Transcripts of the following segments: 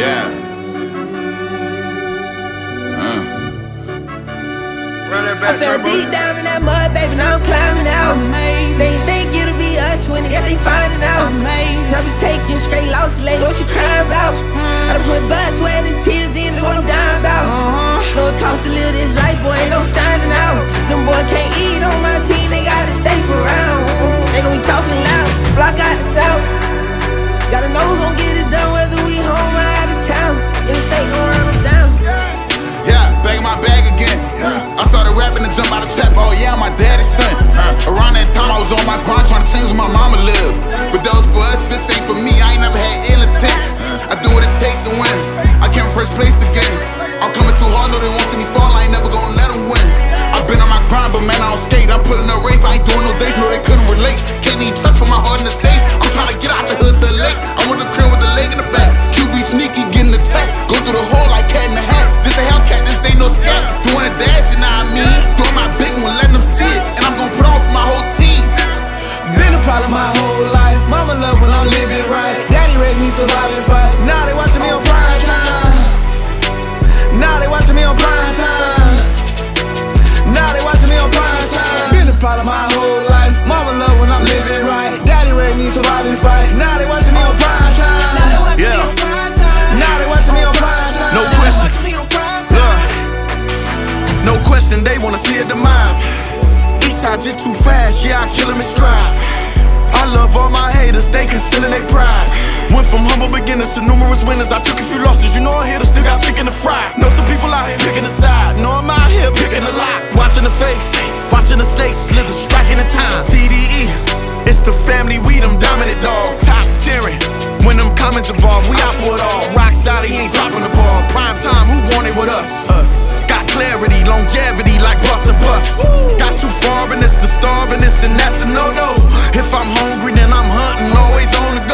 Yeah. Uh. Run that back, I fell turbo. deep down in that mud, baby, now I'm climbing out. They think it'll be us when they got they finding out. I be taking straight losses, lady, what you crying about? Putting up race. I ain't doing no dates, no they time. Been a problem my whole life. Mama love when I'm living right. Daddy raised me survive and fight. Now they watching me on prime time. Yeah. Now they watching me on prime time. No question. Look. No question, they wanna see a demise. Eastside just too fast, yeah, I kill 'em in stride. I love all my haters, they concealing their pride. Went from humble beginners to numerous winners. I took a few losses, you know I hit, still got chicken to fry. The family, we them dominant dogs. Top tiering, when them comments involved, we out for it all. Rock solid, he ain't dropping the ball. Prime time, who want it with us? Us. Got clarity, longevity like bus and bus. Got too far and it's the starving, this and that's a no no. If I'm hungry, then I'm hunting, always on the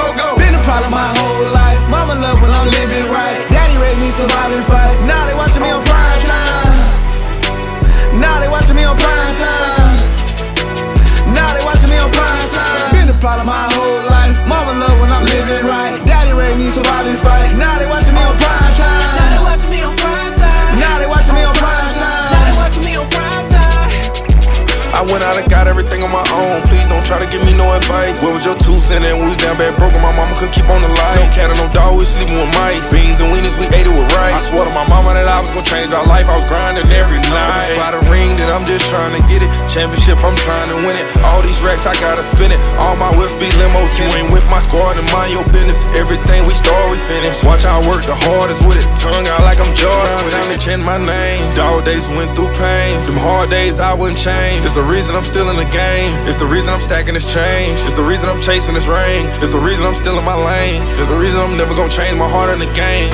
problem my whole life. Mama love when I'm living right. Daddy raised me survive and fight. Now they watching me on prime time. Now they watching me on prime time. Now they watching me on prime time. Now they watching me on prime time. I went out and got everything on my own. Please don't try to give me no advice. Where was your two cent and we was down bad broke and my mama couldn't keep on the light. No cat or no dog, we sleeping with mice. Beans and weenies, we ate it with rice. I swore to my mama that I was gonna change our life. I was just trying to get it. Championship, I'm trying to win it. All these racks, I gotta spin it. All my whips be limo tin. You ain't with my squad and mind your business. Everything we start, we finish. Watch how I work the hardest with it. Tongue out like I'm Jordan. Time to change my name. Dog days went through pain. Them hard days I wouldn't change. It's the reason I'm still in the game. It's the reason I'm stacking this change. It's the reason I'm chasing this ring. It's the reason I'm still in my lane. It's the reason I'm never gonna change my heart in the game.